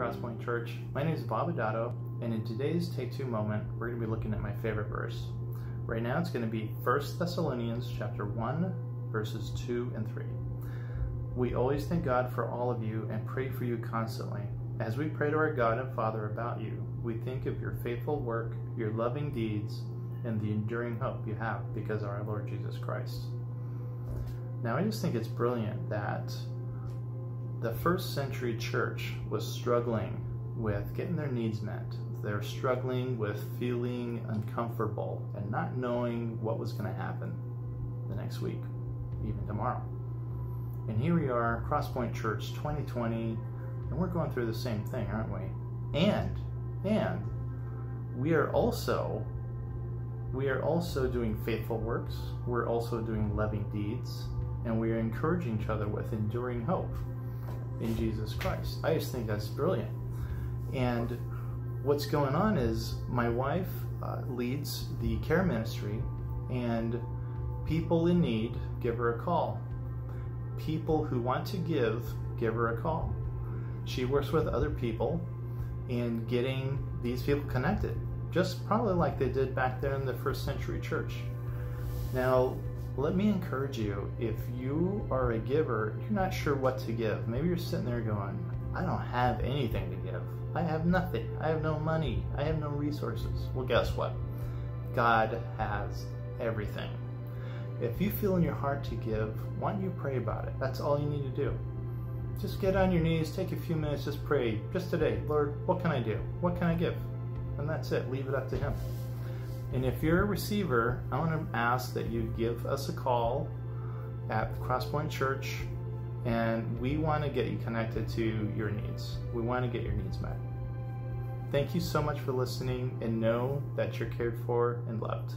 Crosspoint Church. My name is Bob Adauto, and in today's Take Two moment, we're going to be looking at my favorite verse. Right now, it's going to be 1 Thessalonians chapter 1, verses 2 and 3. We always thank God for all of you and pray for you constantly. As we pray to our God and Father about you, we think of your faithful work, your loving deeds, and the enduring hope you have because of our Lord Jesus Christ. Now, I just think it's brilliant that the first century church was struggling with getting their needs met. They're struggling with feeling uncomfortable and not knowing what was going to happen the next week, even tomorrow. And here we are, Crosspoint Church 2020, and we're going through the same thing, aren't we? And, and we are also we are also doing faithful works. We're also doing loving deeds, and we are encouraging each other with enduring hope in Jesus Christ. I just think that's brilliant. And what's going on is my wife uh, leads the care ministry, and people in need give her a call. People who want to give give her a call. She works with other people in getting these people connected, just probably like they did back there in the first century church. Now, let me encourage you if you are a giver, you're not sure what to give. Maybe you're sitting there going, I don't have anything to give. I have nothing. I have no money. I have no resources. Well, guess what? God has everything. If you feel in your heart to give, why don't you pray about it? That's all you need to do. Just get on your knees, take a few minutes, just pray. Just today, Lord, what can I do? What can I give? And that's it. Leave it up to Him. And if you're a receiver, I want to ask that you give us a call at Crosspoint Church, and we want to get you connected to your needs. We want to get your needs met. Thank you so much for listening, and know that you're cared for and loved.